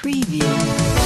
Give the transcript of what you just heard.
Preview.